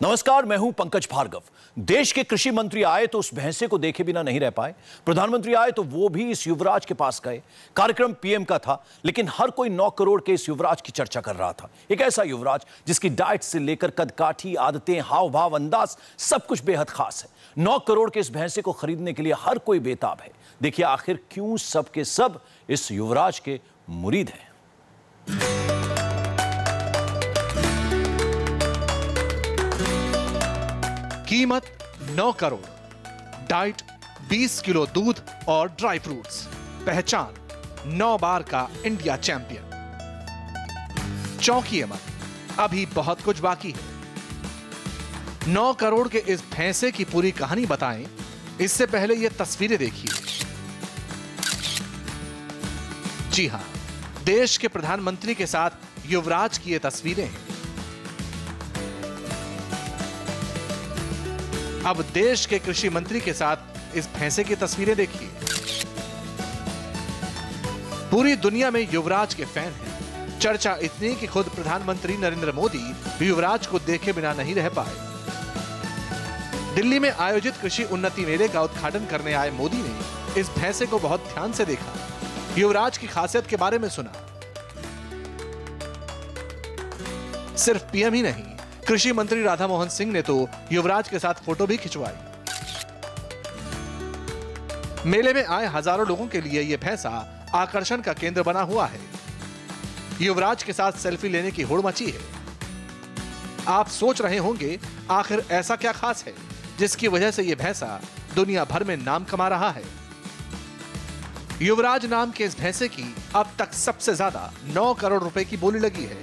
नमस्कार, मैं हूँ पंकज भार्गव। देश के कृषि मंत्री आए तो उस भैंसे को देखे बिना नहीं रह पाए। प्रधानमंत्री आए तो वो भी इस युवराज के पास गए। कार्यक्रम पीएम का था, लेकिन हर कोई नौ करोड़ के इस युवराज की चर्चा कर रहा था। एक ऐसा युवराज जिसकी डाइट से लेकर कदकाठी, आदतें हाव भाव अंदाज, सब कुछ बेहद खास है। नौ करोड़ के इस भैंसे को खरीदने के लिए हर कोई बेताब है। देखिए आखिर क्यों सबके सब इस युवराज के मुरीद हैं। कीमत 9 करोड़। डाइट 20 किलो दूध और ड्राई फ्रूट्स। पहचान 9 बार का इंडिया चैंपियन। चौकी मत अभी बहुत कुछ बाकी है। 9 करोड़ के इस भैंसे की पूरी कहानी बताएँ, इससे पहले ये तस्वीरें देखिए। जी हाँ, देश के प्रधानमंत्री के साथ युवराज की ये तस्वीरें हैं। अब देश के कृषि मंत्री के साथ इस भैंसे की तस्वीरें देखिए। पूरी दुनिया में युवराज के फ़ैन हैं। चर्चा इतनी कि खुद प्रधानमंत्री नरेंद्र मोदी युवराज को देखे बिना नहीं रह पाए। दिल्ली में आयोजित कृषि उन्नति मेले का उद्घाटन करने आए मोदी ने इस भैंसे को बहुत ध्यान से देखा। युवराज की खासियत के बारे में सुना। सिर्फ़ पीएम ही नहीं कृषि मंत्री राधा मोहन सिंह ने तो युवराज के साथ फ़ोटो भी खिंचवाई। मेले में आए हज़ारों लोगों के लिए यह भैंसा आकर्षण का केंद्र बना हुआ है। युवराज के साथ सेल्फी लेने की होड़ मची है। आप सोच रहे होंगे, आखिर ऐसा क्या खास है, जिसकी वजह से यह भैंसा दुनिया भर में नाम कमा रहा है? युवराज नाम के इस भैंसे की अब तक सबसे ज़्यादा 9 करोड़ रुपए की बोली लगी है।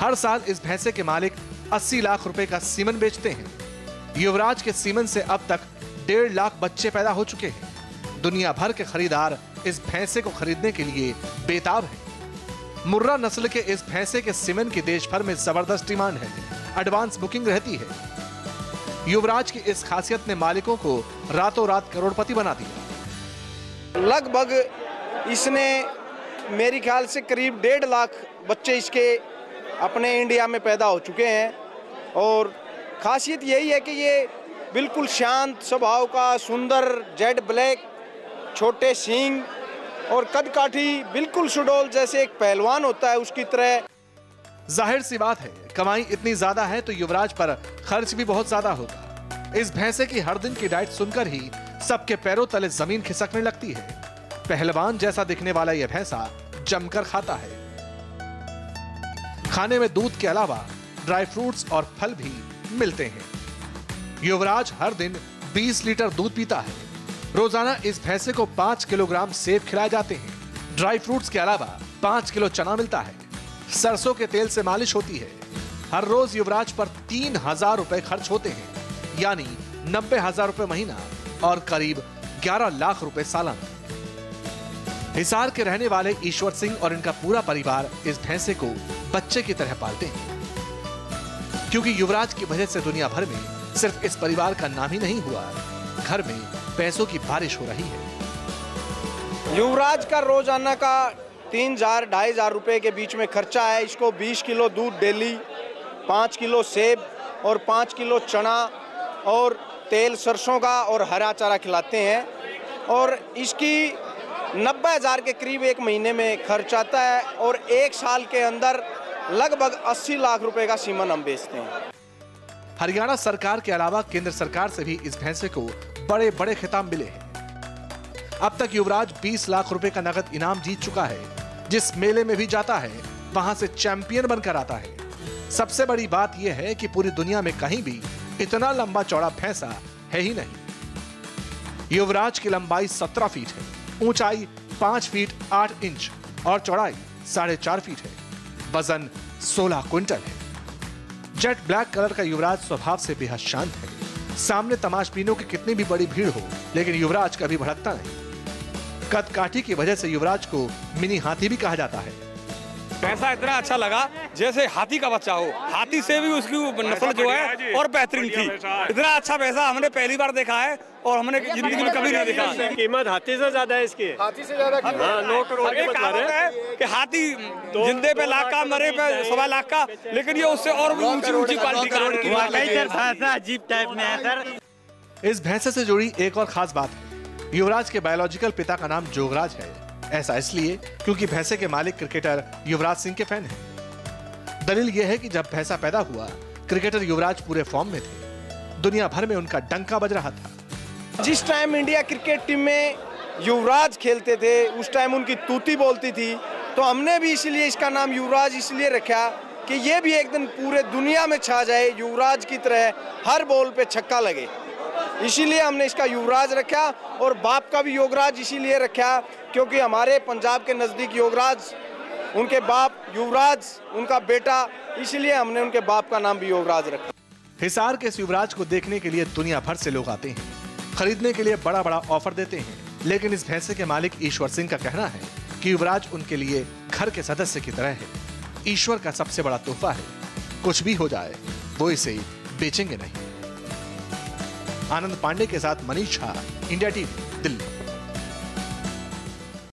हर साल इस भैंसे के मालिक 80 लाख रुपए का सीमन बेचते हैं। युवराज के सीमन से अब तक डेढ़ लाख बच्चे पैदा हो चुके हैं। दुनिया भर के खरीदार इस भैंसे को खरीदने के लिए बेताब हैं। मुर्रा नस्ल के इस भैंसे के सीमन की देश भर में ज़बरदस्त डिमांड है। एडवांस बुकिंग रहती है। युवराज की इस खासियत ने मालिकों को रातों रात करोड़पति बना दिया। लगभग इसने मेरी ख्याल से करीब डेढ़ लाख बच्चे इसके अपने इंडिया में पैदा हो चुके हैं। और खासियत यही है कि ये बिल्कुल शांत स्वभाव का, सुंदर, जेड ब्लैक, छोटे सींग और कद काठी बिल्कुल सुडोल जैसे एक पहलवान होता है उसकी तरह। ज़ाहिर सी बात है, कमाई इतनी ज़्यादा है तो युवराज पर खर्च भी बहुत ज़्यादा होगा इस भैंसे की हर दिन की डाइट सुनकर ही सबके पैरों तले ज़मीन खिसकने लगती है। पहलवान जैसा दिखने वाला यह भैंसा जमकर खाता है। खाने में दूध के अलावा ड्राई फ्रूट्स और फल भी मिलते हैं। युवराज हर दिन 20 लीटर दूध पीता है। रोज़ाना इस भैंसे को 5 किलोग्राम सेब खिलाए जाते हैं। ड्राई फ्रूट्स के अलावा 5 किलो चना मिलता है। सरसों के तेल से मालिश होती है। हर रोज युवराज पर तीन हज़ार रुपए खर्च होते हैं। यानी नब्बे हज़ार रुपए महीना और करीब ग्यारह लाख रुपए सालाना। हिसार के रहने वाले ईश्वर सिंह और इनका पूरा परिवार इस भैंसे को बच्चे की तरह पालते हैं। क्योंकि युवराज की वजह से दुनिया भर में सिर्फ़ इस परिवार का नाम ही नहीं हुआ, घर में पैसों की बारिश हो रही है। युवराज का रोज़ाना का तीन हज़ार ढाई हज़ार रुपए के बीच में खर्चा है। इसको बीस किलो दूध डेली, पाँच किलो सेब और पाँच किलो चना और तेल सरसों का और हरा चारा खिलाते हैं और इसकी नब्बे हज़ार के करीब एक महीने में खर्च आता है और एक साल के अंदर लगभग अस्सी लाख रुपए का सीमन हम बेचते हैं। हरियाणा सरकार के अलावा केंद्र सरकार से भी इस भैंसे को बड़े बड़े खिताब मिले हैं। अब तक युवराज 20 लाख रुपए का नगद इनाम जीत चुका है। जिस मेले में भी जाता है, वहाँ से चैंपियन बनकर आता है। सबसे बड़ी बात यह है कि पूरी दुनिया में कहीं भी इतना लंबा चौड़ा भैंसा है ही नहीं। युवराज की लंबाई 17 फीट है, ऊंचाई पाँच फीट आठ इंच और चौड़ाई साढ़े चार फीट है। वज़न सोलह क्विंटल है। जेट ब्लैक कलर का युवराज स्वभाव से बेहद शांत है। सामने तमाशबीनों की कितनी भी बड़ी भीड़ हो, लेकिन युवराज कभी भड़कता नहीं कदकाठी की वजह से युवराज को मिनी हाथी भी कहा जाता है। पैसा इतना अच्छा लगा जैसे हाथी का बच्चा हो। हाथी से भी उसकी नस्ल जो है और बेहतरीन थी। इतना अच्छा पैसा हमने पहली बार देखा है और हमने ज़िंदगी में कभी नहीं देखा। कीमत हाथी से ज़्यादा है इसकी। हाथी से ज़्यादा हाँ नौ करोड़ बता रहे हैं। कि हाथी जिंदे पे लाख का मरे पे सवा लाख का लेकिन ये उससे और भी ऊँची ऊँची क्वालिटी का अजीब टाइप में है सर। इस भैंसे से जुड़ी एक और खास बात। है युवराज के बायोलॉजिकल पिता का नाम जोगराज है। ऐसा इसलिए क्योंकि भैंसे के मालिक क्रिकेटर युवराज सिंह के फ़ैन हैं। दलील यह है कि जब भैंसा पैदा हुआ, क्रिकेटर युवराज पूरे फॉर्म में थे। दुनिया भर में उनका डंका बज रहा था। जिस टाइम इंडिया क्रिकेट टीम में युवराज खेलते थे, उस टाइम उनकी तूती बोलती थी तो हमने भी इसलिए इसका नाम युवराज इसलिए रखा कि ये भी एक दिन पूरे दुनिया में छा जाए, युवराज की तरह हर बॉल पे छक्का लगे। इसीलिए हमने इसका युवराज रखा और बाप का भी योगराज इसीलिए रखा क्योंकि हमारे पंजाब के नज़दीक योगराज उनके बाप युवराज, उनका बेटा, इसीलिए हमने उनके बाप का नाम भी योगराज रखा। हिसार के इस युवराज को देखने के लिए दुनिया भर से लोग आते हैं। खरीदने के लिए बड़ा बड़ा ऑफ़र देते हैं। लेकिन इस भैंसे के मालिक ईश्वर सिंह का कहना है कि युवराज उनके लिए घर के सदस्य की तरह है। ईश्वर का सबसे बड़ा तोहफा है। कुछ भी हो जाए, वो इसे बेचेंगे नहीं। आनंद पांडे के साथ मनीष झा, इंडिया टीवी, दिल्ली।